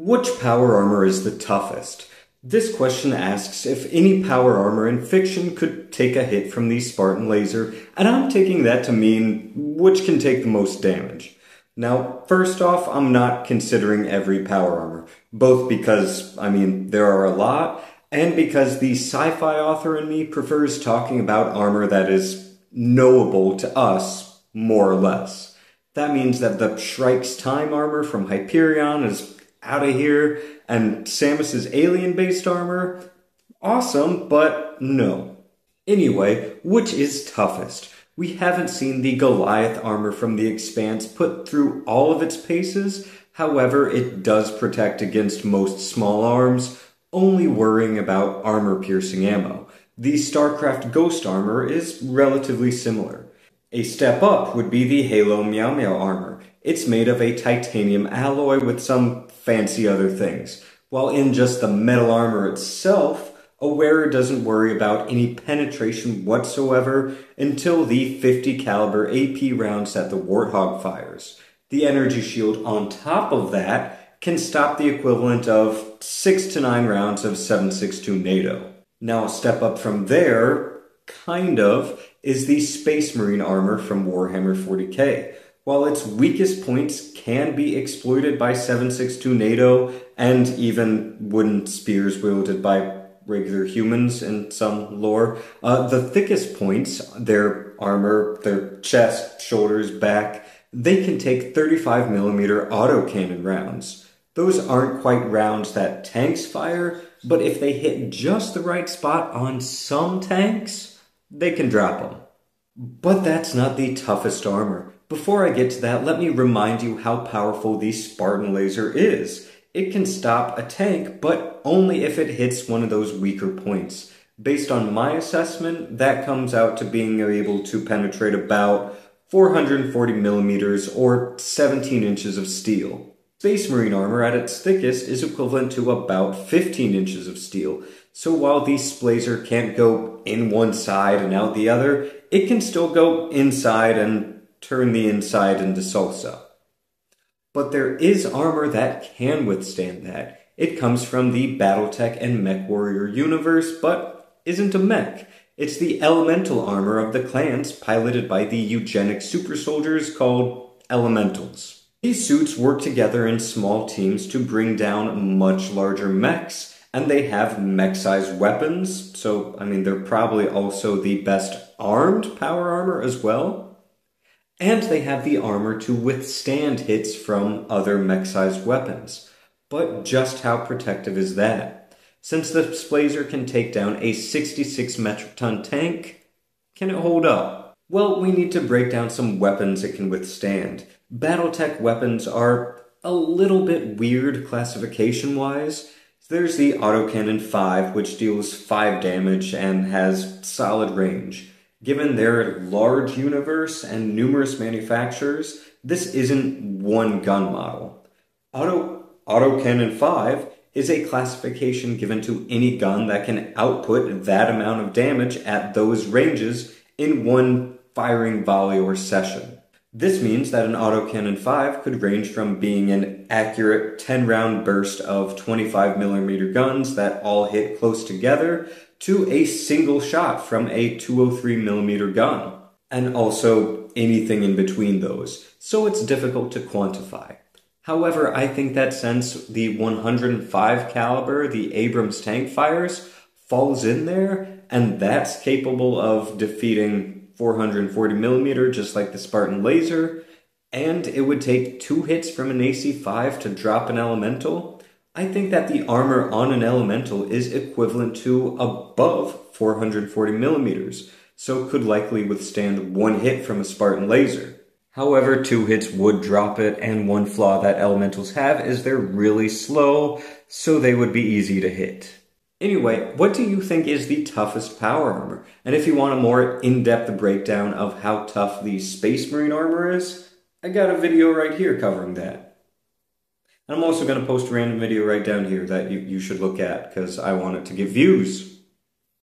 Which power armor is the toughest? This question asks if any power armor in fiction could take a hit from the Spartan laser, and I'm taking that to mean which can take the most damage. Now, first off, I'm not considering every power armor, both because, I mean, there are a lot, and because the sci-fi author in me prefers talking about armor that is knowable to us, more or less. That means that the Shrike's time armor from Hyperion is out of here. And Samus's alien-based armor, awesome, but no. Anyway, which is toughest? We haven't seen the Goliath armor from the Expanse put through all of its paces, however, it does protect against most small arms, only worrying about armor-piercing ammo. The StarCraft Ghost armor is relatively similar. A step up would be the Halo Mjolnir armor. It's made of a titanium alloy with some fancy other things. While in just the metal armor itself, a wearer doesn't worry about any penetration whatsoever until the 50 caliber AP rounds that the Warthog fires. The energy shield on top of that can stop the equivalent of 6 to 9 rounds of 7.62 NATO. Now a step up from there, kind of, is the Space Marine armor from Warhammer 40k. While its weakest points can be exploited by 762 NATO and even wooden spears wielded by regular humans in some lore, uh, the thickest points, their armor, their chest, shoulders, back, they can take 35 millimeter autocannon rounds. Those aren't quite rounds that tanks fire, but if they hit just the right spot on some tanks, they can drop them. But that's not the toughest armor. Before I get to that, let me remind you how powerful the Spartan laser is. It can stop a tank, but only if it hits one of those weaker points. Based on my assessment, that comes out to being able to penetrate about 440 millimeters or 17 inches of steel. Space Marine armor at its thickest is equivalent to about 15 inches of steel, so while the Splazer can't go in one side and out the other, it can still go inside and turn the inside into salsa. But there is armor that can withstand that. It comes from the Battletech and MechWarrior universe, but isn't a mech. It's the elemental armor of the clans piloted by the eugenic super soldiers called elementals. These suits work together in small teams to bring down much larger mechs, and they have mech-sized weapons, so I mean they're probably also the best armed power armor as well. And they have the armor to withstand hits from other mech-sized weapons. But just how protective is that? Since the Splazer can take down a 66 metric ton tank, can it hold up? Well, we need to break down some weapons it can withstand. Battletech weapons are a little bit weird classification wise. There's the Autocannon 5, which deals 5 damage and has solid range. Given their large universe and numerous manufacturers, this isn't one gun model. Auto Autocannon 5 is a classification given to any gun that can output that amount of damage at those ranges in one firing volley or session. This means that an autocannon 5 could range from being an accurate 10 round burst of 25mm guns that all hit close together to a single shot from a 203mm gun, and also anything in between those, so it's difficult to quantify. However, I think that since the 105 caliber the Abrams tank fires falls in there, and that's capable of defeating 440 millimeter just like the Spartan laser, and it would take two hits from an AC5 to drop an elemental, I think that the armor on an elemental is equivalent to above 440 millimeters, so could likely withstand one hit from a Spartan laser. However, two hits would drop it, and one flaw that elementals have is they're really slow, so they would be easy to hit. Anyway, what do you think is the toughest power armor? And if you want a more in-depth breakdown of how tough the Space Marine armor is, I got a video right here covering that. And I'm also going to post a random video right down here that you, you should look at because I want it to get views.